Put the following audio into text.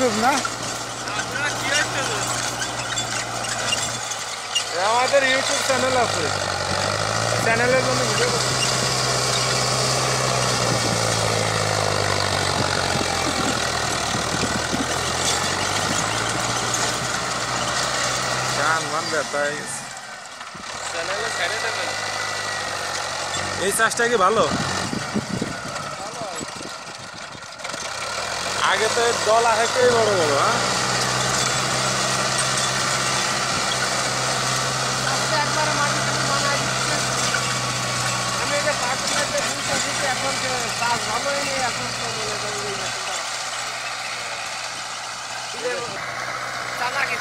খুব না? আমাদের ইউটিউব চ্যানেল আছে। চ্যানেলের জন্য ভিডিও এই চাষটা কি ভালো? আগে তো দল আহেকেই বড় বড় হ্যাঁ? দিচ্ছি। এখন চাষ ভালোই নেই এখন তো করেন এই মেশিনটা থাকে